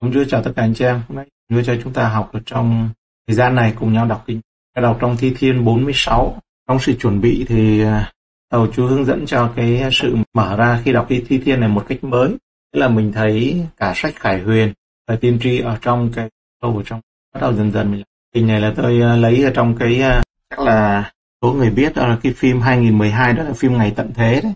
Ông Chúa chào tất cả anh chị em. Hôm nay Chúa cho chúng ta học ở trong thời gian này cùng nhau đọc kinh. Đọc trong Thi Thiên 46. Trong sự chuẩn bị thì Đầu Chúa hướng dẫn cho cái sự mở ra khi đọc cái Thi Thiên này một cách mới. Tức là mình thấy cả sách Khải Huyền và tiên tri ở trong cái câu ở trong bắt đầu dần dần mình hình này là tôi uh, lấy ở trong cái uh, chắc là số người biết đó là cái phim 2012 đó là phim ngày tận thế đấy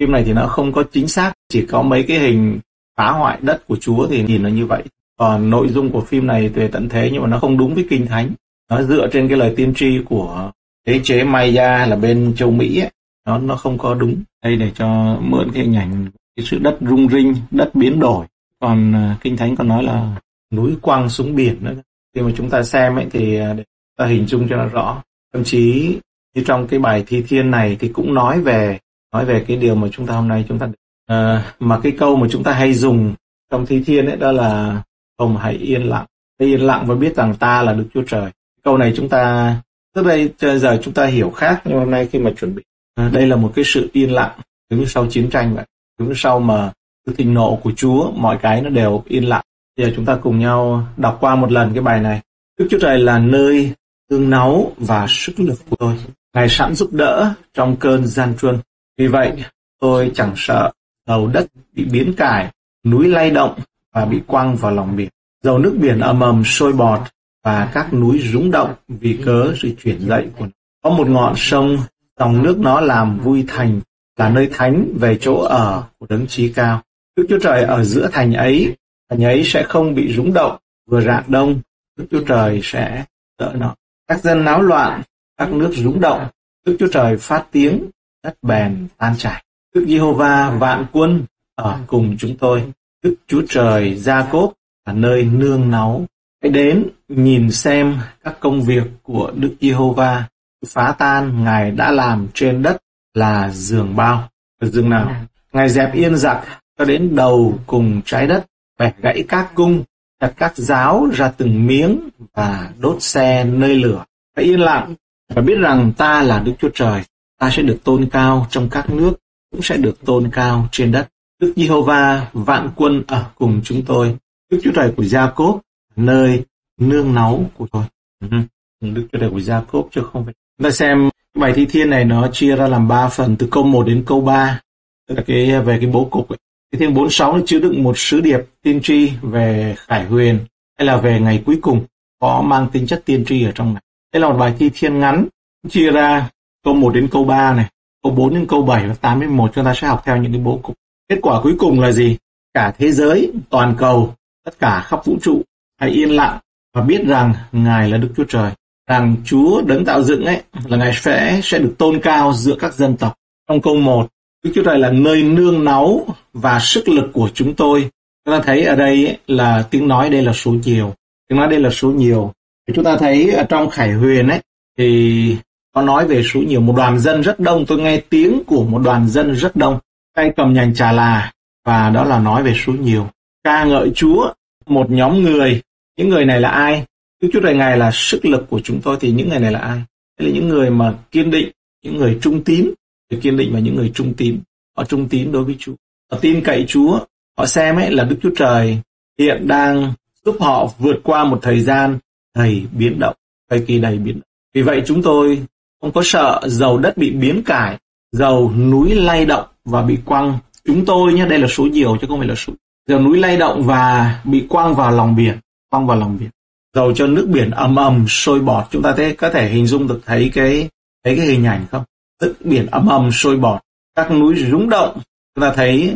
phim này thì nó không có chính xác chỉ có mấy cái hình phá hoại đất của Chúa thì nhìn nó như vậy. Còn nội dung của phim này về tận thế nhưng mà nó không đúng với kinh thánh. Nó dựa trên cái lời tiên tri của đế chế Maya là bên châu Mỹ ấy. nó nó không có đúng. Đây để cho mượn cái hình ảnh, cái sự đất rung rinh, đất biến đổi. Còn ờ, kinh thánh còn nói là núi quăng xuống biển nữa. Khi mà chúng ta xem ấy thì ờ, để ta hình dung cho nó rõ. Thậm chí như trong cái bài thi thiên này thì cũng nói về nói về cái điều mà chúng ta hôm nay chúng ta à, mà cái câu mà chúng ta hay dùng trong thi thiên ấy đó là ông hãy yên lặng hãy yên lặng và biết rằng ta là Đức Chúa Trời câu này chúng ta trước đây giờ chúng ta hiểu khác nhưng hôm nay khi mà chuẩn bị à, đây là một cái sự yên lặng đứng sau chiến tranh vậy đứng sau mà cái thịnh nộ của Chúa mọi cái nó đều yên lặng Bây giờ chúng ta cùng nhau đọc qua một lần cái bài này. Đức Chúa Trời là nơi tương náu và sức lực của tôi. Ngài sẵn giúp đỡ trong cơn gian truân. Vì vậy, tôi chẳng sợ dầu đất bị biến cải, núi lay động và bị quăng vào lòng biển. Dầu nước biển ầm ầm sôi bọt và các núi rúng động vì cớ sự chuyển dậy của nó. Có một ngọn sông, dòng nước nó làm vui thành, là nơi thánh về chỗ ở của đấng trí cao. Đức Chúa Trời ở giữa thành ấy Thành ấy sẽ không bị rúng động, vừa rạng đông, Đức Chúa Trời sẽ đỡ nó. Các dân náo loạn, các nước rúng động, Đức Chúa Trời phát tiếng, đất bèn tan chảy. Đức Giê-hô-va vạn quân ở cùng chúng tôi. Đức Chúa Trời Gia Cốp là nơi nương náu. Hãy đến nhìn xem các công việc của Đức Giê-hô-va phá tan Ngài đã làm trên đất là giường bao. Giường nào? Ngài dẹp yên giặc cho đến đầu cùng trái đất bẻ gãy các cung, chặt các giáo ra từng miếng và đốt xe nơi lửa. Hãy yên lặng và biết rằng ta là Đức Chúa Trời, ta sẽ được tôn cao trong các nước, cũng sẽ được tôn cao trên đất. Đức Giê-hô-va vạn quân ở cùng chúng tôi, Đức Chúa Trời của Gia-cốp, nơi nương náu của tôi. Ừ, Đức Chúa Trời của Gia-cốp chứ không phải. Chúng ta xem bài thi thiên này nó chia ra làm ba phần từ câu 1 đến câu 3. Tức là cái về cái bố cục ấy. Thi thiên 46 nó chứa đựng một sứ điệp tiên tri về khải huyền hay là về ngày cuối cùng có mang tính chất tiên tri ở trong này. Đây là một bài thi thiên ngắn chia ra câu 1 đến câu 3 này, câu 4 đến câu 7 và 8 đến 1 chúng ta sẽ học theo những cái bố cục. Kết quả cuối cùng là gì? Cả thế giới, toàn cầu, tất cả khắp vũ trụ hãy yên lặng và biết rằng Ngài là Đức Chúa Trời. Rằng Chúa đấng tạo dựng ấy là Ngài sẽ sẽ được tôn cao giữa các dân tộc. Trong câu 1, Đức Chúa Trời là nơi nương náu và sức lực của chúng tôi. Chúng ta thấy ở đây là tiếng nói đây là số nhiều. Tiếng nói đây là số nhiều. Chúng ta thấy ở trong Khải Huyền ấy thì có nói về số nhiều. Một đoàn dân rất đông. Tôi nghe tiếng của một đoàn dân rất đông. Tay cầm nhành trà là và đó là nói về số nhiều. Ca ngợi Chúa, một nhóm người. Những người này là ai? Đức Chúa Trời Ngài là sức lực của chúng tôi thì những người này là ai? Đây là những người mà kiên định, những người trung tín, người kiên định và những người trung tín. Họ trung tín đối với Chúa. Họ tin cậy Chúa. Họ xem ấy là Đức Chúa Trời hiện đang giúp họ vượt qua một thời gian đầy biến động, thời kỳ đầy biến động. Vì vậy chúng tôi không có sợ dầu đất bị biến cải, dầu núi lay động và bị quăng. Chúng tôi nhé, đây là số nhiều chứ không phải là số. Dầu núi lay động và bị quăng vào lòng biển, quăng vào lòng biển. Dầu cho nước biển ầm ầm sôi bọt, chúng ta thấy có thể hình dung được thấy cái thấy cái hình ảnh không? Nước biển ầm ầm sôi bọt, các núi rúng động, chúng ta thấy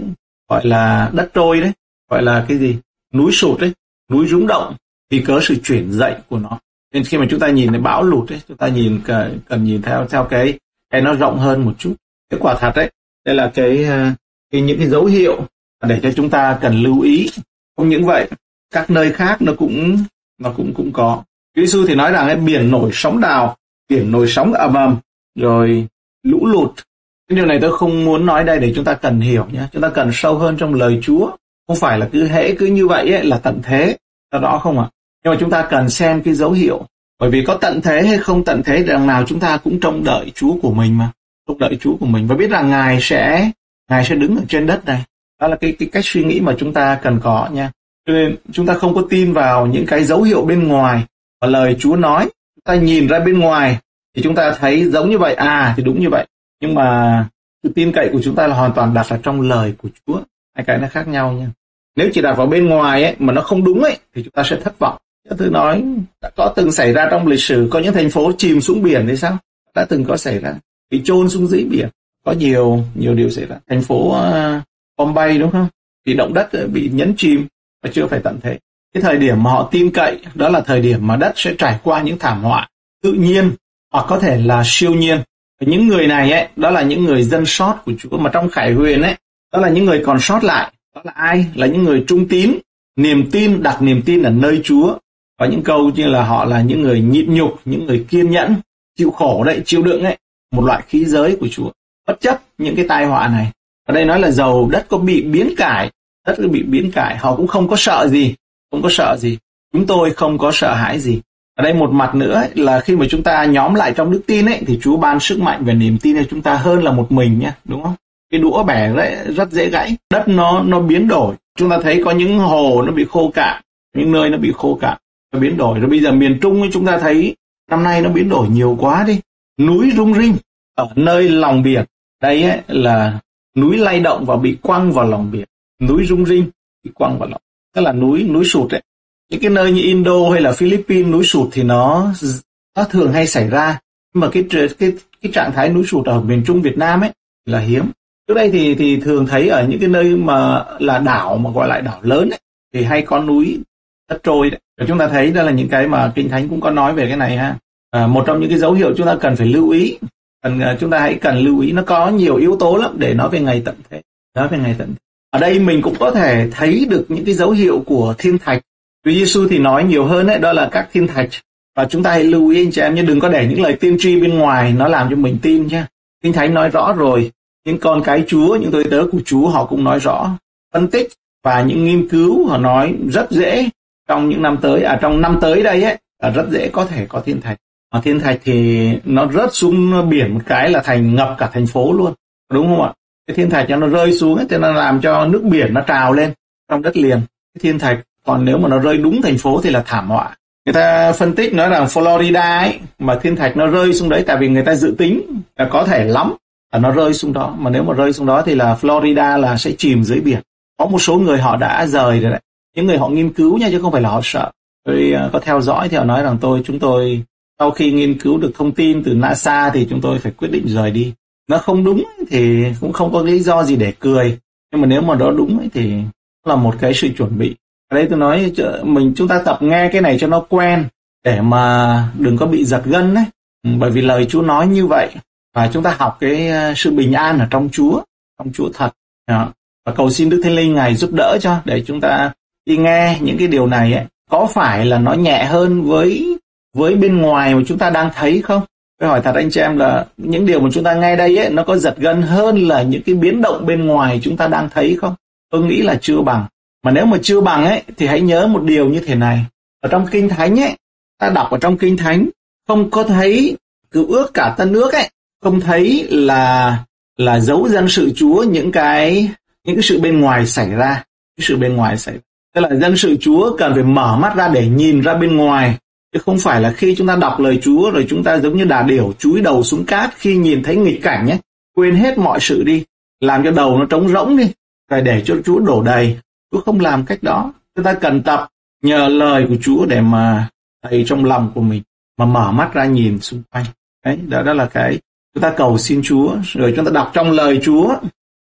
gọi là đất trôi đấy gọi là cái gì núi sụt đấy núi rúng động vì cớ sự chuyển dậy của nó nên khi mà chúng ta nhìn cái bão lụt ấy chúng ta nhìn cần, cần nhìn theo theo cái cái nó rộng hơn một chút cái quả thật đấy đây là cái, ờ, cái những cái dấu hiệu để cho chúng ta cần lưu ý không những vậy các nơi khác nó cũng nó cũng cũng có Chúa Giêsu thì nói rằng cái biển nổi sóng đào biển nổi sóng ầm ầm rồi lũ lụt cái điều này tôi không muốn nói đây để chúng ta cần hiểu nhé. Chúng ta cần sâu hơn trong lời Chúa. Không phải là cứ hễ cứ như vậy ấy, là tận thế. Do đó không ạ? À? Nhưng mà chúng ta cần xem cái dấu hiệu. Bởi vì có tận thế hay không tận thế đằng nào chúng ta cũng trông đợi Chúa của mình mà. Trông đợi Chúa của mình. Và biết rằng Ngài sẽ Ngài sẽ đứng ở trên đất này. Đó là cái, cái cách suy nghĩ mà chúng ta cần có nha. cho nên chúng ta không có tin vào những cái dấu hiệu bên ngoài và lời Chúa nói chúng ta nhìn ra bên ngoài thì chúng ta thấy giống như vậy à thì đúng như vậy nhưng mà sự tin cậy của chúng ta là hoàn toàn đặt ở trong lời của Chúa hai cái nó khác nhau nha nếu chỉ đặt vào bên ngoài ấy mà nó không đúng ấy thì chúng ta sẽ thất vọng tôi nói đã có từng xảy ra trong lịch sử có những thành phố chìm xuống biển thì sao? Đã từng có xảy ra bị chôn xuống dưới biển. Có nhiều nhiều điều xảy ra. Thành phố uh, Bombay đúng không? Bị động đất ờ, bị nhấn chìm và chưa phải tận thế. Cái thời điểm mà họ tin cậy đó là thời điểm mà đất sẽ trải qua những thảm họa tự nhiên hoặc có thể là siêu nhiên. Và những người này ấy đó là những người dân sót của Chúa mà trong Khải Huyền ấy đó là những người còn sót lại. Đó là ai? Là những người trung tín niềm tin đặt niềm tin ở nơi Chúa có những câu như là họ là những người nhịn nhục những người kiên nhẫn chịu khổ đấy chịu đựng ấy. Một loại khí giới của Chúa. Bất chấp những cái tai họa này. Ở đây nói là dầu đất có bị biến cải đất có bị biến cải họ cũng không có sợ gì không có sợ gì. Chúng tôi không có sợ hãi gì. Ở đây một mặt nữa ấy, là khi mà chúng ta nhóm lại trong đức tin ấy thì Chúa ban sức mạnh và niềm tin cho chúng ta hơn là một mình nhé đúng không? Cái đũa bẻ đấy rất dễ gãy. Đất nó nó biến đổi. Chúng ta thấy có những hồ nó bị khô cạn những nơi nó bị khô cạn nó biến đổi. Rồi bây giờ miền trung ấy, chúng ta thấy năm nay nó biến đổi nhiều quá đi. Núi rung rinh ở nơi lòng biển. Đây ấy, là núi lay động và bị quăng vào lòng biển. Núi rung rinh bị quăng vào lòng. Tức là núi núi sụt ấy. Những cái nơi như Indo hay là Philippines núi sụt thì nó nó thường hay xảy ra. Nhưng mà cái cái cái trạng thái núi sụt ở miền Trung Việt Nam ấy là hiếm. Trước đây thì thì thường thấy ở những cái nơi mà là đảo mà gọi lại đảo lớn ấy, thì hay có núi đất trôi đấy và chúng ta thấy đó là những cái mà kinh thánh cũng có nói về cái này ha. À, một trong những cái dấu hiệu chúng ta cần phải lưu ý cần à, chúng ta hãy cần lưu ý nó có nhiều yếu tố lắm để nói về ngày tận thế nói về ngày tận thế. Ở đây mình cũng có thể thấy được những cái dấu hiệu của thiên thạch. Chúa Giêsu thì nói nhiều hơn đấy đó là các thiên thạch. Và chúng ta hãy lưu ý anh chị em nhé đừng có để những lời tiên tri bên ngoài nó làm cho mình tin nhé. Kinh thánh nói rõ rồi những con cái Chúa những tôi tớ của Chúa họ cũng nói rõ. Phân tích và những nghiên cứu họ nói rất dễ trong những năm tới à trong năm tới đây ấy rất dễ có thể có thiên thạch. Mà thiên thạch thì nó rớt xuống biển một cái là thành ngập cả thành phố luôn. Đúng không ạ? Cái thiên thạch nó rơi xuống ấy, thì nó làm cho nước biển nó trào lên trong đất liền. Cái thiên thạch còn nếu mà nó rơi đúng thành phố thì là thảm họa. Người ta phân tích nói rằng Florida ấy mà thiên thạch nó rơi xuống đấy tại vì người ta dự tính là có thể lắm là nó rơi xuống đó. Mà nếu mà rơi xuống đó thì là Florida là sẽ chìm dưới biển. Có một số người họ đã rời rồi đấy những người họ nghiên cứu nha chứ không phải là họ sợ. Tôi uh, có theo dõi thì họ nói rằng tôi chúng tôi sau khi nghiên cứu được thông tin từ NASA thì chúng tôi phải quyết định rời đi. Nó không đúng thì cũng không có lý do gì để cười. Nhưng mà nếu mà đó đúng thì là một cái sự chuẩn bị. Ở đây tôi nói mình chúng ta tập nghe cái này cho nó quen để mà đừng có bị giật gân đấy ừ, bởi vì lời Chúa nói như vậy và chúng ta học cái ờ, sự bình an ở trong Chúa trong Chúa thật. Và cầu xin Đức Thánh Linh ngài giúp đỡ cho để chúng ta thì nghe những cái điều này ấy, có phải là nó nhẹ hơn với với bên ngoài mà chúng ta đang thấy không? Tôi hỏi thật anh chị em là những điều mà chúng ta nghe đây ấy, nó có giật gân hơn là những cái biến động bên ngoài chúng ta đang thấy không? Tôi nghĩ là chưa bằng. Mà nếu mà chưa bằng ấy thì hãy nhớ một điều như thế này. Ở trong Kinh Thánh ấy, ta đọc ở trong Kinh Thánh không có thấy cứu ước cả tân ước ấy, không thấy là là giấu dân sự Chúa những cái những cái sự bên ngoài xảy ra, cái sự bên ngoài xảy ra. Tức là dân sự Chúa cần phải mở mắt ra để nhìn ra bên ngoài. Chứ không phải là khi chúng ta đọc lời Chúa rồi chúng ta giống như đà điểu chúi đầu xuống cát khi nhìn thấy nghịch cảnh nhé. Quên hết mọi sự đi. Làm cho đầu nó trống rỗng đi. Rồi để cho Chúa đổ đầy. Chúa không làm cách đó. Chúng ta cần tập nhờ lời của Chúa để mà thầy trong lòng của mình. Mà mở mắt ra nhìn xung quanh. Đấy, đó, đó là cái chúng ta cầu xin Chúa. Rồi chúng ta đọc trong lời Chúa.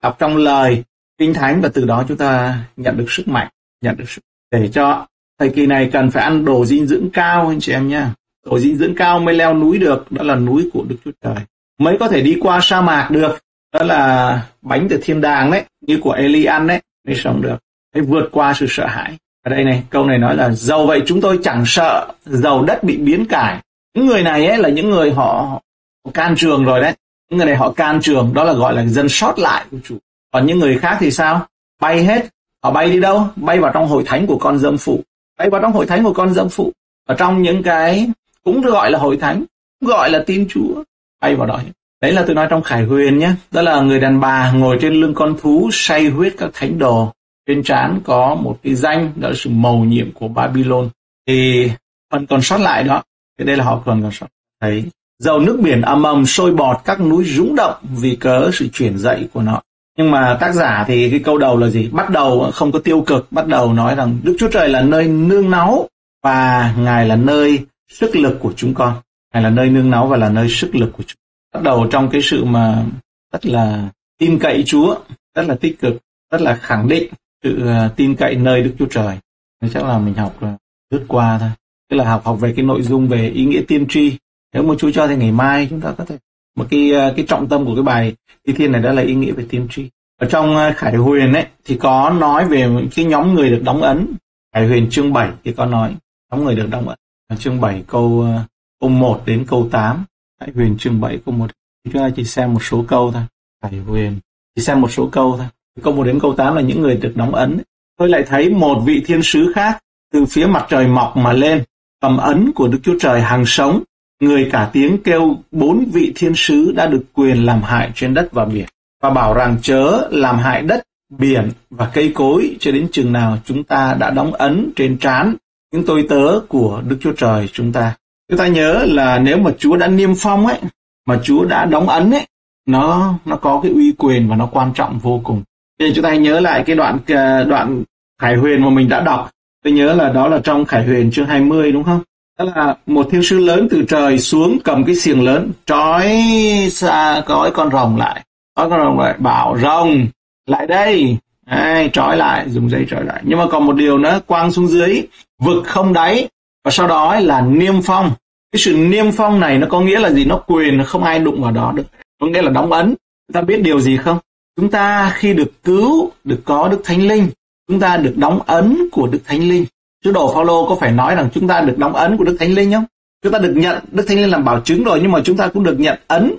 Đọc trong lời Kinh Thánh và từ đó chúng ta nhận được sức mạnh nhận được sự để cho thời kỳ này cần phải ăn đồ dinh dưỡng cao anh chị em nhé đồ dinh dưỡng cao mới leo núi được đó là núi của đức chúa trời. Mới có thể đi qua sa mạc được đó là bánh từ thiên đàng đấy như của Eli ăn đấy mới sống được. Mới vượt qua sự sợ hãi. Ở đây này câu này nói là dầu vậy chúng tôi chẳng sợ dầu đất bị biến cải. Những người này ấy là những người họ, họ can trường rồi đấy. Những người này họ can trường đó là gọi là dân sót lại của chủ còn những người khác thì sao? Bay hết Họ bay đi đâu? Bay vào trong hội thánh của con dâm phụ. Bay vào trong hội thánh của con dâm phụ. Ở trong những cái cũng gọi là hội thánh, gọi là tin Chúa. Bay vào đó. Đấy là tôi nói trong Khải Huyền nhé. Đó là người đàn bà ngồi trên lưng con thú say huyết các thánh đồ. trên trán có một cái danh đó là sự mầu nhiệm của Babylon thì phần còn sót lại đó cái đây là họ còn còn sót thấy dầu nước biển âm ầm sôi bọt các núi rúng động vì cớ sự chuyển dậy của nó nhưng mà tác giả thì cái câu đầu là gì? Bắt đầu không có tiêu cực, bắt đầu nói rằng, đức chúa trời là nơi nương náu và ngài là nơi sức lực của chúng con. Ngài là nơi nương náu và là nơi sức lực của chúng bắt đầu trong cái sự mà rất là tin cậy chúa, rất là tích cực, rất là khẳng định sự ờ, tin cậy nơi đức chúa trời. Nên chắc là mình học là lướt qua thôi. Tức là học học về cái nội dung về ý nghĩa tiên tri. Nếu mà Chúa cho thì ngày mai chúng ta có thể một cái ờ, cái trọng tâm của cái bài thi thiên này đó là ý nghĩa về tiên tri. Ở trong ờ, khải huyền ấy, thì có nói về cái nhóm người được đóng ấn. Khải huyền chương 7 thì có nói, nhóm người được đóng ấn. Chương 7 câu ờ, câu 1 đến câu 8 khải huyền chương 7 câu 1 chúng ta chỉ xem một số câu thôi. Khải huyền, chỉ xem một số câu thôi. Câu 1 đến câu 8 là những người được đóng ấn. Tôi lại thấy một vị thiên sứ khác từ phía mặt trời mọc mà lên cầm ấn của Đức Chúa Trời hàng sống người cả tiếng kêu bốn vị thiên sứ đã được quyền làm hại trên đất và biển và bảo rằng chớ làm hại đất, biển và cây cối cho đến chừng nào chúng ta đã đóng ấn trên trán những tôi tớ của Đức Chúa Trời chúng ta. Chúng ta nhớ là nếu mà Chúa đã niêm phong ấy, mà Chúa đã đóng ấn ấy, nó nó có cái uy quyền và nó quan trọng vô cùng. Nên chúng ta hãy nhớ lại cái đoạn ờ, đoạn Khải Huyền mà mình đã đọc. Tôi nhớ là đó là trong Khải Huyền chương 20 đúng không? Đó là một thiên sứ lớn từ trời xuống cầm cái xiềng lớn trói xa gói con rồng lại gói con rồng lại bảo rồng lại đây. Đấy, trói lại dùng dây trói lại. Nhưng mà còn một điều nữa quăng xuống dưới vực không đáy và sau đó là niêm phong. Cái sự niêm phong này nó có nghĩa là gì? Nó quyền không ai đụng vào đó được. Có nghĩa là đóng ấn. Chúng ta biết điều gì không? Chúng ta khi được cứu được có đức thánh linh chúng ta được đóng ấn của đức thánh linh. Sứ đồ Phaolô có phải nói rằng chúng ta được đóng ấn của Đức Thánh Linh không? Chúng ta được nhận Đức Thánh Linh làm bảo chứng rồi nhưng mà chúng ta cũng được nhận ấn.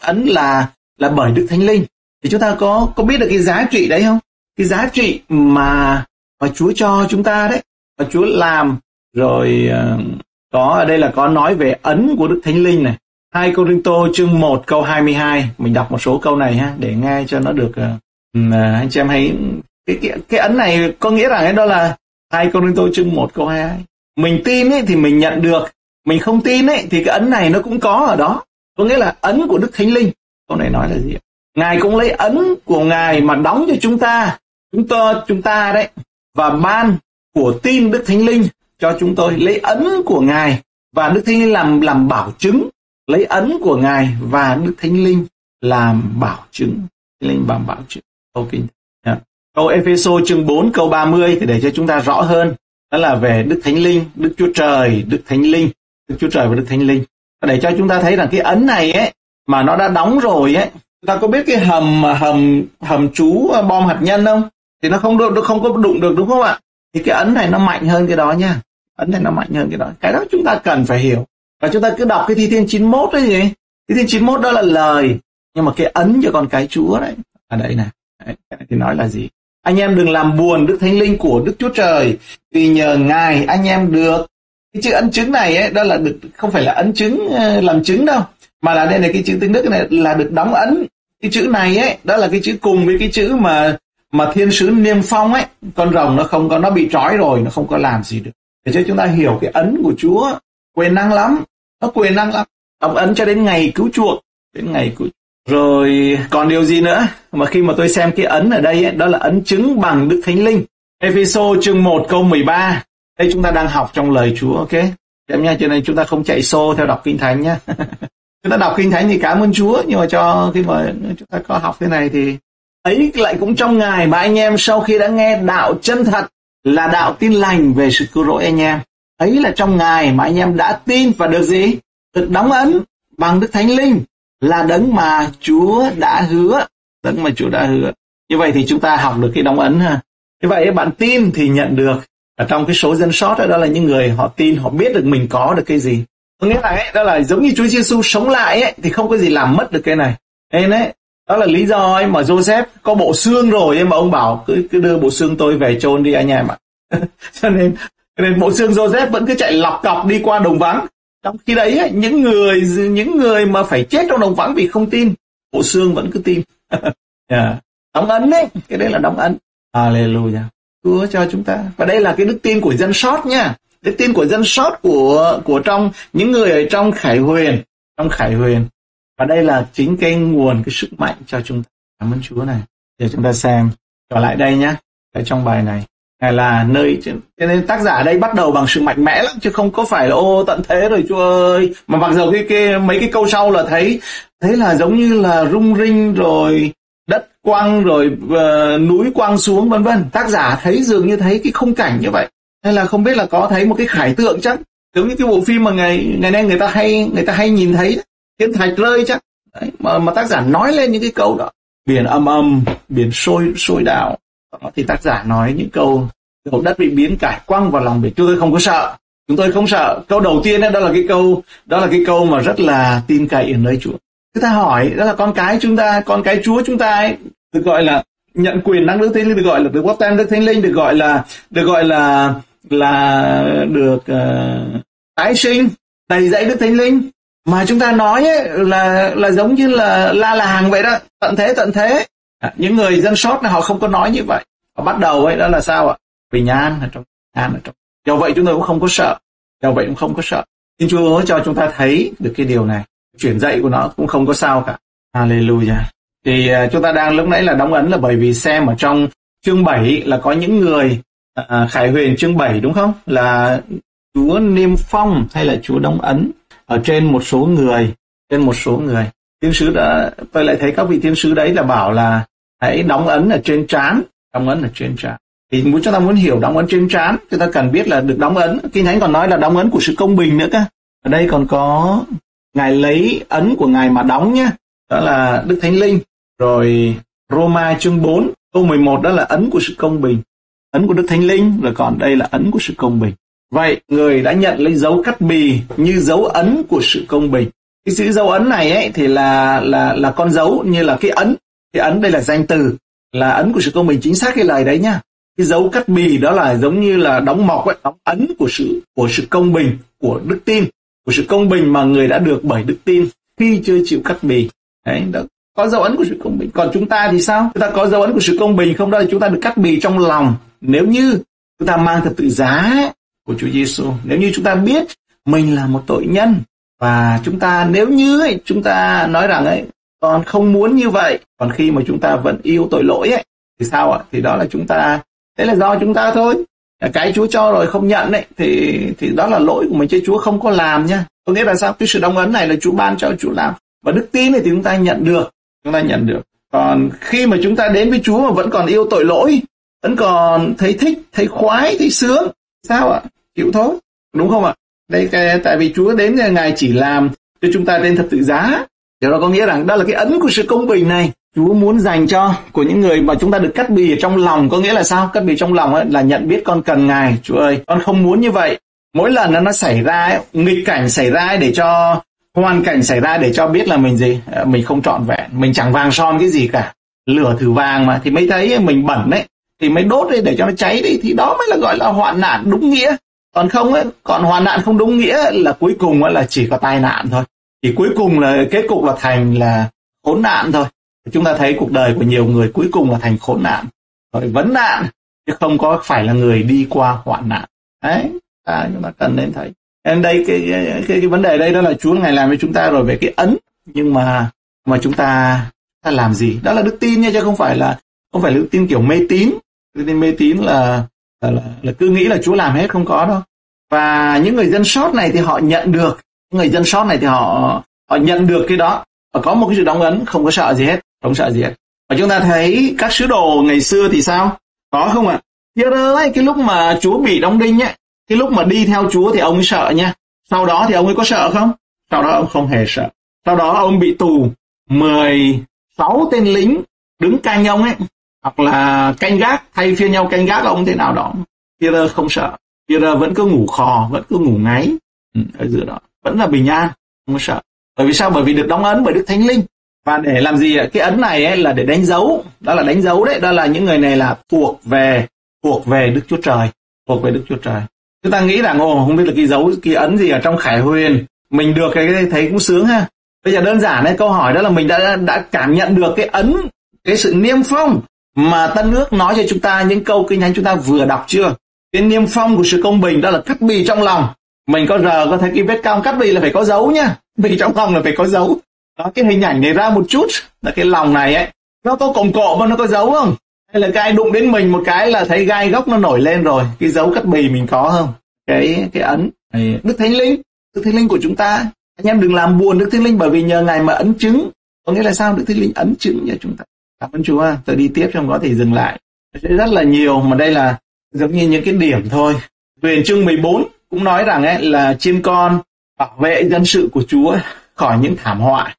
Ấn là là bởi Đức Thánh Linh. Thì chúng ta có có biết được cái giá trị đấy không? Cái giá trị mà mà Chúa cho chúng ta đấy, và Chúa làm rồi ờ, có ở đây là có nói về ấn của Đức Thánh Linh này. Hai Corinto chương 1 câu 22, mình đọc một số câu này ha để nghe cho nó được uh, anh chị em hãy cái, cái cái ấn này có nghĩa rằng đó là hai con tôi chương 1 câu 22 mình tin ấy thì mình nhận được, mình không tin ấy thì cái ấn này nó cũng có ở đó. Có nghĩa là ấn của đức thánh linh. Câu này nói là gì ngài cũng lấy ấn của ngài mà đóng cho chúng ta chúng ta chúng ta đấy, và ban của tin đức thánh linh cho chúng tôi. Lấy ấn của ngài và đức thánh linh làm làm bảo chứng. Lấy ấn của ngài và đức thánh linh làm bảo chứng. Linh làm bảo chứng. Câu kinh Câu Epheso chương 4 câu 30 thì để cho chúng ta rõ hơn. Đó là về Đức Thánh Linh, Đức Chúa Trời, Đức Thánh Linh, Đức Chúa Trời và Đức Thánh Linh. Để cho chúng ta thấy rằng cái ấn này ấy mà nó đã đóng rồi ấy. Chúng ta có biết cái hầm hầm hầm trú bom hạt nhân không? Thì nó không được nó không có đụng được đúng không ạ? Thì cái ấn này nó mạnh hơn cái đó nha. Ấn này nó mạnh hơn cái đó. Cái đó chúng ta cần phải hiểu. Và chúng ta cứ đọc cái thi thiên 91 đấy gì? Thi thiên 91 đó là lời. Nhưng mà cái ấn cho con cái Chúa đấy. Ở đây này. Đấy, thì nói là gì? Anh em đừng làm buồn Đức Thánh Linh của Đức Chúa Trời. Vì nhờ Ngài anh em được. Cái chữ ấn chứng này ấy, đó là được không phải là ấn chứng ờ, làm chứng đâu mà là đây là cái chữ tiếng Đức này là được đóng ấn. Cái chữ này ấy đó là cái chữ cùng với cái chữ mà mà thiên sứ niêm phong ấy. Con rồng nó không có nó bị trói rồi nó không có làm gì được. Để cho chúng ta hiểu cái ấn của Chúa quyền năng lắm. Nó quyền năng lắm. Đóng ấn cho đến ngày cứu chuộc đến ngày cứu rồi còn điều gì nữa mà khi mà tôi xem cái ấn ở đây ấy, đó là ấn chứng bằng Đức Thánh Linh. Epheso chương 1 câu 13. Đây chúng ta đang học trong lời Chúa, ok? Em nha, cho nên chúng ta không chạy xô theo đọc Kinh Thánh nhé. chúng ta đọc Kinh Thánh thì cảm ơn Chúa, nhưng mà cho khi mà chúng ta có học thế này thì ấy lại cũng trong ngày mà anh em sau khi đã nghe đạo chân thật là đạo tin lành về sự cứu rỗi anh em. Ấy là trong ngày mà anh em đã tin và được gì? Được đóng ấn bằng Đức Thánh Linh là đấng mà Chúa đã hứa, đấng mà Chúa đã hứa. Như vậy thì chúng ta học được cái đóng ấn ha. Như vậy bạn tin thì nhận được. Ở trong cái số dân sót đó, đó là những người họ tin, họ biết được mình có được cái gì. Có nghĩa là ấy, đó là giống như Chúa Giêsu sống lại ấy, thì không có gì làm mất được cái này. Nên đấy, đó là lý do ấy mà Joseph có bộ xương rồi nhưng mà ông bảo cứ cứ đưa bộ xương tôi về chôn đi anh em ạ. Cho nên nên bộ xương Joseph vẫn cứ chạy lọc cọc đi qua đồng vắng trong khi đấy những người những người mà phải chết trong đồng vắng vì không tin bộ xương vẫn cứ tin yeah. Dạ. đóng ấn đấy cái đấy là đóng ấn Alleluia Chúa cho chúng ta. Và đây là cái đức tin của dân sót nha. Đức tin của dân sót của của trong những người ở trong Khải Huyền, trong Khải Huyền. Và đây là chính cái nguồn cái sức mạnh cho chúng ta. Cảm ơn Chúa này. giờ chúng ta xem trở lại đây nhé. Ở trong bài này hay là nơi cho nên tác giả ở đây bắt đầu bằng sự mạnh mẽ lắm chứ không có phải là ô tận thế rồi chúa ơi. Mà mặc dù cái, cái mấy cái câu sau là thấy thấy là giống như là rung rinh rồi đất quăng rồi uh, núi quăng xuống vân vân. Tác giả thấy dường như thấy cái khung cảnh như vậy. Hay là không biết là có thấy một cái khải tượng chắc giống như cái bộ phim mà ngày ngày nay người ta hay người ta hay nhìn thấy thiên thạch rơi chắc Đấy, mà mà tác giả nói lên những cái câu đó. Biển âm âm biển sôi sôi đảo đó thì tác giả nói những câu đầu đất bị biến cải quăng vào lòng biển. Chúng tôi không có sợ. Chúng tôi không sợ. Câu đầu tiên đó, đó là cái câu đó là cái câu mà rất là tin cậy ở nơi chúa. Chúng ta hỏi đó là con cái chúng ta con cái chúa chúng ta ấy, được gọi là nhận quyền năng đức thánh linh được gọi là được bóp tem đức thánh linh được gọi là được gọi là là được uh, tái sinh đầy dẫy đức thánh linh. Mà chúng ta nói ấy, là là giống như là la làng vậy đó. Tận thế tận thế à, những người dân sót này họ không có nói như vậy. Họ bắt đầu ấy đó là sao ạ? Bình an ở trong an ở trong. Do vậy chúng tôi cũng không có sợ. Do vậy cũng không có sợ. Xin chúa cho chúng ta thấy được cái điều này. Chuyển dạy của nó cũng không có sao cả. Hallelujah. Thì uh, chúng ta đang lúc nãy là đóng ấn là bởi vì xem ở trong chương 7 là có những người uh, khải huyền chương 7 đúng không? Là chúa niêm phong hay là chúa đóng ấn ở trên một số người trên một số người thiên sứ đã tôi lại thấy các vị thiên sứ đấy là bảo là hãy đóng ấn ở trên trán. Đóng ấn ở trên trán. Thì muốn chúng ta muốn hiểu đóng ấn trên trán, chúng ta cần biết là được đóng ấn. Kinh thánh còn nói là đóng ấn của sự công bình nữa cơ. Ở đây còn có, ngài lấy ấn của ngài mà đóng nhé. Đó là đức thánh linh. Rồi Roma chương 4 câu 11 đó là ấn của sự công bình. Ấn của đức thánh linh, rồi còn đây là ấn của sự công bình. Vậy người đã nhận lấy dấu cắt bì như dấu ấn của sự công bình cái chữ dấu ấn này ấy thì là là là con dấu như là cái ấn. Cái ấn đây là danh từ là ấn của sự công bình chính xác cái lời đấy nhá. Cái dấu cắt bì đó là giống như là đóng mọc ấy, đóng ấn của sự của sự công bình của đức tin. Của sự công bình mà người đã được bởi đức tin khi chưa chịu cắt bì. Đấy đó. Có dấu ấn của sự công bình. Còn chúng ta thì sao? Chúng ta có dấu ấn của sự công bình không? Đó là chúng ta được cắt bì trong lòng. Nếu như chúng ta mang thập tự giá của Chúa Giêsu nếu như chúng ta biết mình là một tội nhân và chúng ta nếu như ấy, chúng ta nói rằng ấy con không muốn như vậy còn khi mà chúng ta vẫn yêu tội lỗi ấy thì sao ạ? Thì đó là chúng ta thế là do chúng ta thôi. Cái Chúa cho rồi không nhận ấy thì thì đó là lỗi của mình chứ Chúa không có làm nha. Có nghĩa là sao? Cái sự đóng ấn này là Chúa ban cho Chúa làm. Và đức tin này thì chúng ta nhận được chúng ta nhận được. Còn khi mà chúng ta đến với Chúa mà vẫn còn yêu tội lỗi vẫn còn thấy thích thấy khoái thấy sướng sao ạ? Chịu thôi đúng không ạ? Đây cái, tại vì Chúa đến ngài chỉ làm cho chúng ta lên thập tự giá. Điều đó có nghĩa rằng đó là cái ấn của sự công bình này. Chúa muốn dành cho của những người mà chúng ta được cắt bì ở trong lòng. Có nghĩa là sao? Cắt bì trong lòng ấy, là nhận biết con cần ngài. Chúa ơi con không muốn như vậy. Mỗi lần nó nó xảy ra ấy, nghịch cảnh xảy ra ấy để cho hoàn cảnh xảy ra để cho biết là mình gì? À, mình không trọn vẹn. Mình chẳng vàng son cái gì cả. Lửa thử vàng mà. Thì mới thấy mình bẩn đấy thì mới đốt đi để cho nó cháy đi. Thì đó mới là gọi là hoạn nạn đúng nghĩa còn không ấy còn hoạn nạn không đúng nghĩa là cuối cùng là chỉ có tai nạn thôi. Thì cuối cùng là kết cục là thành là khốn nạn thôi. Chúng ta thấy cuộc đời của nhiều người cuối cùng là thành khốn nạn. Rồi vấn nạn chứ không có phải là người đi qua hoạn nạn. Đấy à, chúng ta cần nên thấy. Em đây cái, cái, cái, cái vấn đề đây đó là Chúa ngài làm với chúng ta rồi về cái ấn. Nhưng mà mà chúng ta ta làm gì? Đó là đức tin nha chứ không phải là không phải là đức tin kiểu mê tín. Đức tin mê tín là là, là là cứ nghĩ là Chúa làm hết không có đâu. Và những người dân sót này thì họ nhận được. Những người dân sót này thì họ họ nhận được cái đó. Và có một cái sự đóng ấn không có sợ gì hết không sợ gì hết. Và chúng ta thấy các sứ đồ ngày xưa thì sao? Có không ạ? À? ấy cái lúc mà Chúa bị đóng đinh ấy. Cái lúc mà đi theo Chúa thì ông ấy sợ nha. Sau đó thì ông ấy có sợ không? Sau đó ông không hề sợ. Sau đó ông bị tù. 16 tên lính đứng canh ông ấy hoặc là canh gác thay phiên nhau canh gác ông thế nào đó. Peter không sợ. Peter vẫn cứ ngủ khò vẫn cứ ngủ ngáy. Ừ, ở giữa đó. Vẫn là bình an không có sợ. Bởi vì sao? Bởi vì được đóng ấn bởi đức thánh linh. Và để làm gì cái ấn này ấy là để đánh dấu. Đó là đánh dấu đấy. Đó là những người này là thuộc về thuộc về đức chúa trời. Thuộc về đức chúa trời. Chúng ta nghĩ rằng ồ không biết là cái dấu cái ấn gì ở trong khải huyền. Mình được cái, cái thấy cũng sướng ha. Bây giờ đơn giản đấy câu hỏi đó là mình đã đã cảm nhận được cái ấn cái sự niêm phong mà Tân ước nói cho chúng ta những câu kinh thánh chúng ta vừa đọc chưa? Cái niêm phong của sự công bình đó là cắt bì trong lòng. Mình có giờ có thấy cái vết cong cắt bì là phải có dấu nhá. Bì trong lòng là phải có dấu. Đó, cái hình ảnh này ra một chút là cái lòng này ấy. Nó có cổng cộ mà nó có dấu không? Hay là cái đụng đến mình một cái là thấy gai gốc nó nổi lên rồi. Cái dấu cắt bì mình có không? Cái cái ấn. Đức Thánh Linh. Đức Thánh Linh của chúng ta. Anh em đừng làm buồn Đức Thánh Linh bởi vì nhờ Ngài mà ấn chứng. Có nghĩa là sao? Đức Thánh Linh ấn chứng cho chúng ta. Cảm ơn Chúa. Tôi đi tiếp trong có thể dừng lại. Sẽ rất là nhiều mà đây là giống như những cái điểm thôi. quyền chương 14 cũng nói rằng ấy là chiên con bảo vệ dân sự của Chúa khỏi những thảm họa.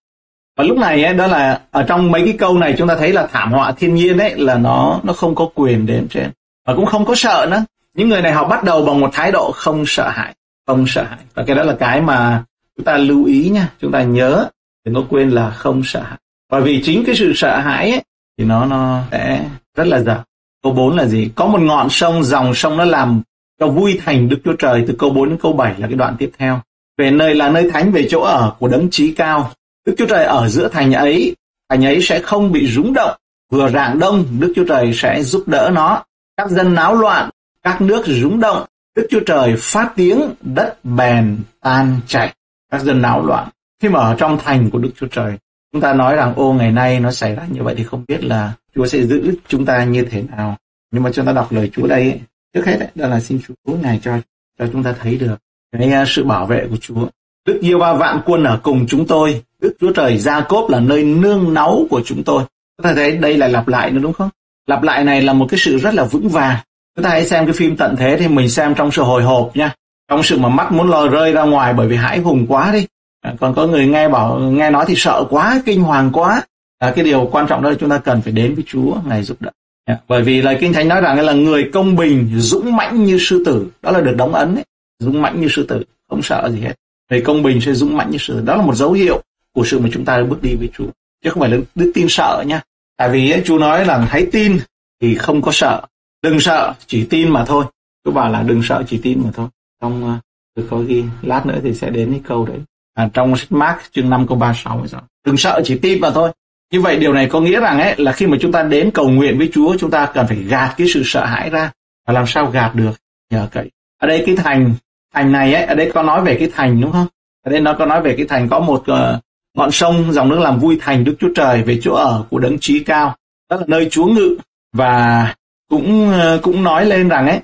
Và lúc này ấy, đó là ở trong mấy cái câu này chúng ta thấy là thảm họa thiên nhiên ấy là nó nó không có quyền đến trên và cũng không có sợ nữa. Những người này họ bắt đầu bằng một thái độ không sợ hãi, không sợ hãi. Và cái đó là cái mà chúng ta lưu ý nha, chúng ta nhớ đừng có quên là không sợ hãi. Bởi vì chính cái sự sợ hãi ấy, thì nó nó sẽ rất là dở. Câu 4 là gì? Có một ngọn sông, dòng sông nó làm cho vui thành Đức Chúa Trời từ câu 4 đến câu 7 là cái đoạn tiếp theo. Về nơi là nơi thánh về chỗ ở của đấng trí cao. Đức Chúa Trời ở giữa thành ấy, thành ấy sẽ không bị rúng động. Vừa rạng đông, Đức Chúa Trời sẽ giúp đỡ nó. Các dân náo loạn, các nước rúng động. Đức Chúa Trời phát tiếng, đất bèn tan chảy. Các dân náo loạn. Khi mà ở trong thành của Đức Chúa Trời, chúng ta nói rằng ô ngày nay nó xảy ra như vậy thì không biết là Chúa sẽ giữ chúng ta như thế nào. Nhưng mà chúng ta đọc lời Chúa đây, trước hết đó là xin Chúa Ngài cho cho chúng ta thấy được cái à, sự bảo vệ của Chúa. Đức Yêu Ba vạn quân ở cùng chúng tôi, Đức Chúa Trời Gia Cốp là nơi nương náu của chúng tôi. Chúng ta thấy đây là lặp lại nữa đúng không? Lặp lại này là một cái sự rất là vững vàng. Chúng ta hãy xem cái phim tận thế thì mình xem trong sự hồi hộp nha. Trong sự mà mắt muốn lòi rơi ra ngoài bởi vì hãi hùng quá đi. À, còn có người nghe bảo nghe nói thì sợ quá, kinh hoàng quá. À, cái điều quan trọng đó là chúng ta cần phải đến với Chúa, Ngài giúp đỡ. À, bởi vì lời Kinh Thánh nói rằng là người công bình, dũng mãnh như sư tử. Đó là được đóng ấn ấy. Dũng mãnh như sư tử, không sợ gì hết. Người công bình sẽ dũng mãnh như sư tử. Đó là một dấu hiệu của sự mà chúng ta bước đi với Chúa. Chứ không phải là đức tin sợ nha. Tại vì ấy, Chúa nói là hãy tin thì không có sợ. Đừng sợ, chỉ tin mà thôi. Chúa bảo là đừng sợ, chỉ tin mà thôi. Trong à, tôi có ghi, lát nữa thì sẽ đến cái câu đấy. À, trong sách Mark chương 5 câu 36 rồi. Đừng sợ, chỉ tin mà thôi. Như vậy điều này có nghĩa rằng ấy là khi mà chúng ta đến cầu nguyện với Chúa, chúng ta cần phải gạt cái sự sợ hãi ra. Và làm sao gạt được? Nhờ cậy. Ở đây cái thành thành này ấy, ở đây có nói về cái thành đúng không? Ở đây nó có nói về cái thành có một uh, ngọn sông dòng nước làm vui thành Đức Chúa Trời về chỗ ở của đấng trí cao. Đó là nơi Chúa ngự và cũng uh, cũng nói lên rằng ấy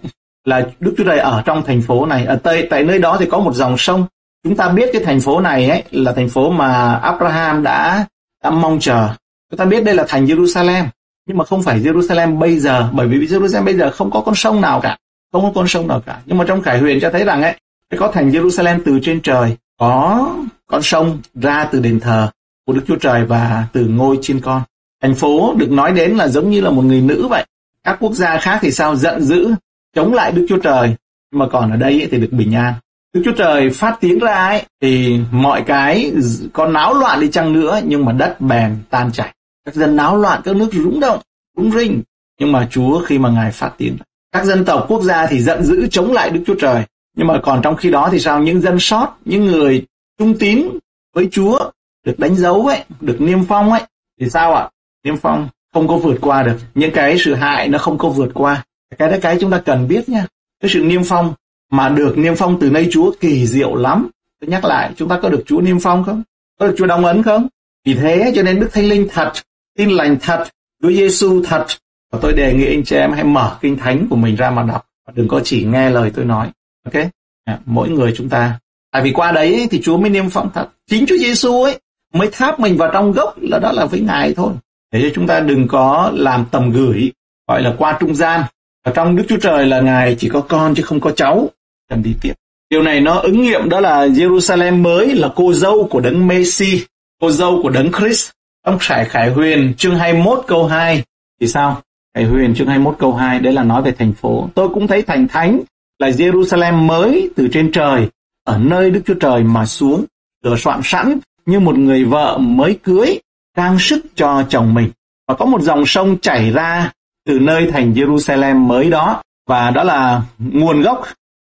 là Đức Chúa Trời ở trong thành phố này. Ở tây tại nơi đó thì có một dòng sông. Chúng ta biết cái thành phố này ấy là thành phố mà Abraham đã đã mong chờ. Chúng ta biết đây là thành Jerusalem, nhưng mà không phải Jerusalem bây giờ, bởi vì Jerusalem bây giờ không có con sông nào cả, không có con sông nào cả. Nhưng mà trong Khải Huyền cho thấy rằng ấy, có thành Jerusalem từ trên trời, có con sông ra từ đền thờ của Đức Chúa Trời và từ ngôi trên con. Thành phố được nói đến là giống như là một người nữ vậy. Các quốc gia khác thì sao giận dữ, chống lại Đức Chúa Trời, mà còn ở đây ấy, thì được bình an. Đức Chúa Trời phát tiếng ra ấy, thì mọi cái có náo loạn đi chăng nữa nhưng mà đất bèn tan chảy. Các dân náo loạn, các nước rúng động, rúng rinh. Nhưng mà Chúa khi mà Ngài phát tiếng, các dân tộc quốc gia thì giận dữ chống lại Đức Chúa Trời. Nhưng mà còn trong khi đó thì sao? Những dân sót, những người trung tín với Chúa được đánh dấu ấy, được niêm phong ấy, thì sao ạ? Niêm phong không có vượt qua được. Những cái sự hại nó không có vượt qua. Cái đó cái chúng ta cần biết nha. Cái sự niêm phong mà được niêm phong từ nơi Chúa kỳ diệu lắm. Tôi nhắc lại, chúng ta có được Chúa niêm phong không? Có được Chúa đóng ấn không? Vì thế cho nên Đức Thánh Linh thật, tin lành thật, Chúa Giêsu thật. Và tôi đề nghị anh chị em hãy mở kinh thánh của mình ra mà đọc. Và đừng có chỉ nghe lời tôi nói. Ok? Mỗi người chúng ta. Tại vì qua đấy thì Chúa mới niêm phong thật. Chính Chúa Giêsu ấy mới tháp mình vào trong gốc là đó là với Ngài thôi. Để cho chúng ta đừng có làm tầm gửi, gọi là qua trung gian. Ở trong Đức Chúa Trời là Ngài chỉ có con chứ không có cháu cần đi tiếp. Điều này nó ứng nghiệm đó là Jerusalem mới là cô dâu của đấng Messi, cô dâu của đấng Christ. Ông Khải Khải Huyền chương 21 câu 2 thì sao? Khải Huyền chương 21 câu 2 đấy là nói về thành phố. Tôi cũng thấy thành thánh là Jerusalem mới từ trên trời ở nơi Đức Chúa Trời mà xuống sửa soạn sẵn như một người vợ mới cưới trang sức cho chồng mình. Và có một dòng sông chảy ra từ nơi thành Jerusalem mới đó và đó là nguồn gốc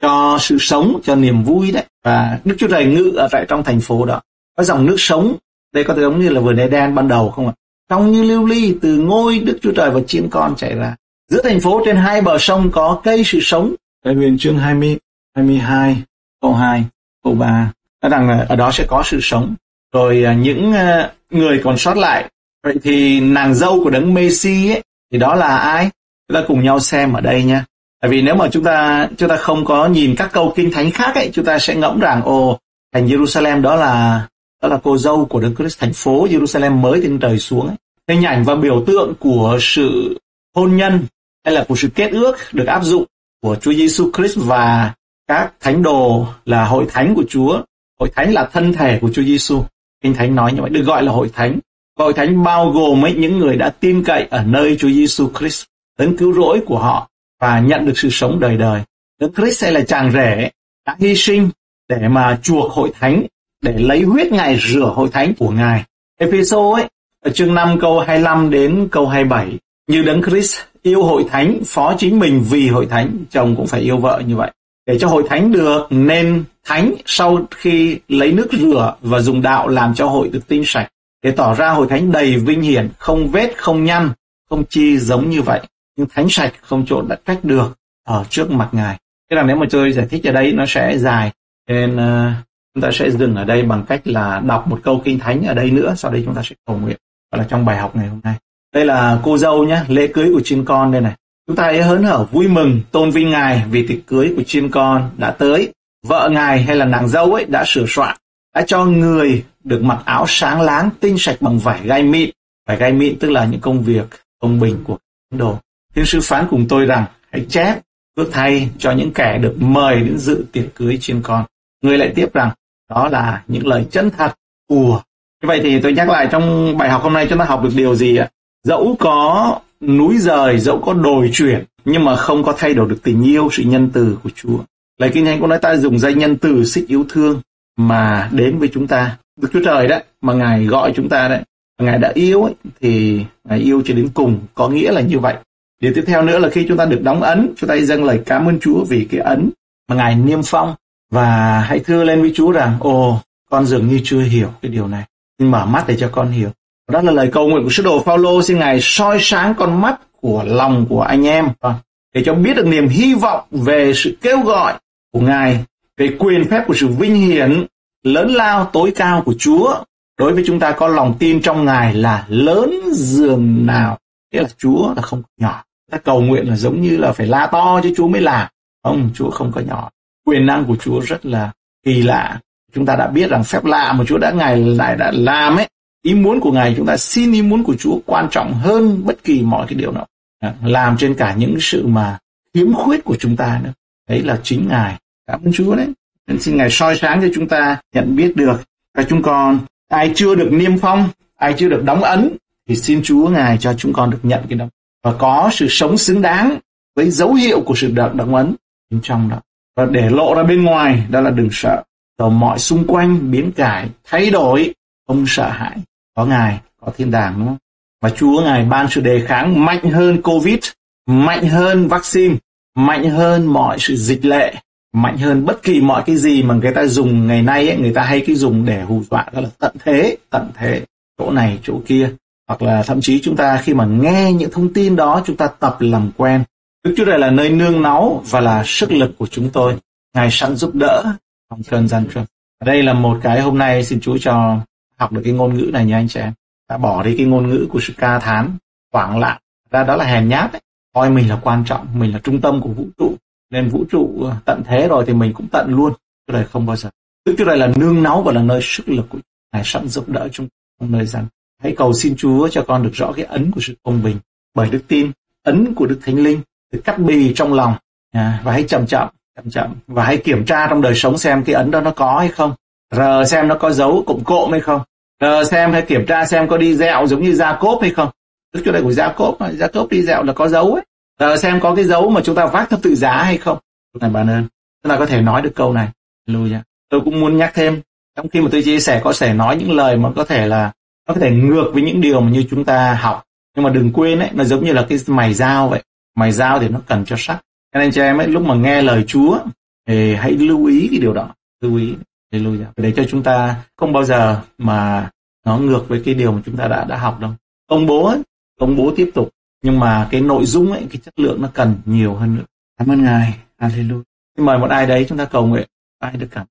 cho sự sống, cho niềm vui đấy. Và Đức Chúa Trời ngự ở tại trong thành phố đó. Có dòng nước sống, đây có thể giống như là vườn Eden ban đầu không ạ? trong như lưu ly từ ngôi Đức Chúa Trời và chiên con chảy ra. Giữa thành phố trên hai bờ sông có cây sự sống. Tại huyền chương 20, 22, câu 2, câu 3. Nói rằng ở đó sẽ có sự sống. Rồi à, những à, người còn sót lại. Vậy thì nàng dâu của đấng Messi ấy, thì đó là ai? Chúng ta cùng nhau xem ở đây nha. Tại vì nếu mà chúng ta chúng ta không có nhìn các câu kinh thánh khác ấy, chúng ta sẽ ngẫm rằng ồ thành Jerusalem đó là đó là cô dâu của đức Christ, thành phố Jerusalem mới trên trời xuống ấy. Hình ảnh và biểu tượng của sự hôn nhân hay là của sự kết ước được áp dụng của Chúa Giêsu Christ và các thánh đồ là hội thánh của Chúa. Hội thánh là thân thể của Chúa Giêsu. Kinh Thánh nói như vậy, được gọi là hội thánh. Hội thánh bao gồm ấy những người đã tin cậy ở nơi Chúa Giêsu Christ, đấng cứu rỗi của họ và nhận được sự sống đời đời. Đấng Christ hay là chàng rể đã hy sinh để mà chuộc hội thánh, để lấy huyết Ngài rửa hội thánh của Ngài. Epheso ấy, ở chương 5 câu 25 đến câu 27, như Đấng Christ yêu hội thánh, phó chính mình vì hội thánh, chồng cũng phải yêu vợ như vậy. Để cho hội thánh được nên thánh sau khi lấy nước rửa và dùng đạo làm cho hội được tinh sạch, để tỏ ra hội thánh đầy vinh hiển, không vết, không nhăn, không chi giống như vậy nhưng thánh sạch không trộn đã cách được ở trước mặt ngài. Thế là nếu mà chơi giải thích ở đây nó sẽ dài. Nên uh, chúng ta sẽ dừng ở đây bằng cách là đọc một câu kinh thánh ở đây nữa sau đây chúng ta sẽ cầu nguyện. Và là trong bài học ngày hôm nay. Đây là cô dâu nhé lễ cưới của chiên con đây này. Chúng ta hãy hớn hở vui mừng tôn vinh ngài vì tiệc cưới của chiên con đã tới. Vợ ngài hay là nàng dâu ấy đã sửa soạn đã cho người được mặc áo sáng láng tinh sạch bằng vải gai mịn. Vải gai mịn tức là những công việc công bình của đồ Thiên sư phán cùng tôi rằng hãy chép ước thay cho những kẻ được mời đến dự tiệc cưới trên con. Người lại tiếp rằng đó là những lời chân thật của. Như vậy thì tôi nhắc lại trong bài học hôm nay chúng ta học được điều gì ạ? Dẫu có núi rời, dẫu có đồi chuyển, nhưng mà không có thay đổi được tình yêu, sự nhân từ của Chúa. Lời kinh thánh cũng nói ta dùng danh nhân từ xích yêu thương mà đến với chúng ta. Đức Chúa Trời đấy, mà Ngài gọi chúng ta đấy. Ngài đã yêu ấy, thì Ngài yêu cho đến cùng, có nghĩa là như vậy. Điều tiếp theo nữa là khi chúng ta được đóng ấn, chúng ta dâng lời cảm ơn Chúa vì cái ấn mà Ngài niêm phong và hãy thưa lên với Chúa rằng, ồ, con dường như chưa hiểu cái điều này, nhưng mở mắt để cho con hiểu. Đó là lời cầu nguyện của sứ đồ Phaolô xin Ngài soi sáng con mắt của lòng của anh em vâng. để cho biết được niềm hy vọng về sự kêu gọi của Ngài, về quyền phép của sự vinh hiển lớn lao tối cao của Chúa đối với chúng ta có lòng tin trong Ngài là lớn dường nào. Nghĩa là Chúa là không nhỏ ta cầu nguyện là giống như là phải la to chứ Chúa mới làm. Không, Chúa không có nhỏ. Quyền năng của Chúa rất là kỳ lạ. Chúng ta đã biết rằng phép lạ mà Chúa đã ngài lại đã làm ấy. Ý muốn của ngài, chúng ta xin ý muốn của Chúa quan trọng hơn bất kỳ mọi cái điều nào. À, làm trên cả những sự mà khiếm khuyết của chúng ta nữa. Đấy là chính ngài. Cảm ơn Chúa đấy. Nên xin ngài soi sáng cho chúng ta nhận biết được. Và chúng con, ai chưa được niêm phong, ai chưa được đóng ấn, thì xin Chúa ngài cho chúng con được nhận cái đóng và có sự sống xứng đáng với dấu hiệu của sự đợt động ấn bên trong đó. Và để lộ ra bên ngoài đó là đừng sợ. Rồi mọi xung quanh biến cải thay đổi không sợ hãi. Có ngài có thiên đàng đúng không? Và chúa ngài ban sự đề kháng mạnh hơn covid mạnh hơn vaccine mạnh hơn mọi sự dịch lệ mạnh hơn bất kỳ mọi cái gì mà người ta dùng ngày nay ấy, người ta hay cái dùng để hù dọa. Đó là tận thế tận thế. Chỗ này chỗ kia hoặc là thậm chí chúng ta khi mà nghe những thông tin đó chúng ta tập làm quen Đức Chúa Trời là nơi nương náu và là sức lực của chúng tôi. Ngài sẵn giúp đỡ trong cơn gian truân. Đây là một cái hôm nay xin Chúa cho học được cái ngôn ngữ này nha anh chị em. đã bỏ đi cái ngôn ngữ của sự ca thán, hoảng loạn. Ra đó là hèn nhát ấy. Coi mình là quan trọng, mình là trung tâm của vũ trụ. Nên vũ trụ ờ, tận thế rồi thì mình cũng tận luôn. Chúa Trời không bao giờ. Đức Chúa Trời là nương náu và là nơi sức lực của Ngài sẵn giúp đỡ chúng trong nơi gian Hãy cầu xin Chúa cho con được rõ cái ấn của sự công bình bởi đức tin, ấn của Đức Thánh Linh được cắt bì trong lòng à, và hãy chậm chậm, chậm chậm và hãy kiểm tra trong đời sống xem cái ấn đó nó có hay không. Rờ xem nó có dấu cụm cộm hay không. Rờ xem hay kiểm tra xem có đi dẹo giống như Gia Cốp hay không. Đức Chúa này của Gia Cốp, Gia Cốp đi dẹo là có dấu ấy. Rờ xem có cái dấu mà chúng ta vác thập tự giá hay không. Này bạn ơn, chúng ta có thể nói được câu này. Hallelujah. Tôi cũng muốn nhắc thêm, trong khi mà tôi chia sẻ có thể nói những lời mà có thể là nó có thể ngược với những điều mà như chúng ta học. Nhưng mà đừng quên ấy nó giống như là cái mày dao vậy. Mày dao thì nó cần cho sắc cho nên cho em ấy lúc mà nghe lời Chúa thì hãy lưu ý cái điều đó. Lưu ý. Hallelujah. Để cho chúng ta không bao giờ mà nó ngược với cái điều mà chúng ta đã đã học đâu. Công bố ấy, công bố tiếp tục. Nhưng mà cái nội dung ấy cái chất lượng nó cần nhiều hơn nữa. Cảm ơn ngài. Hallelujah. Mời một ai đấy chúng ta cầu nguyện. Ai được cảm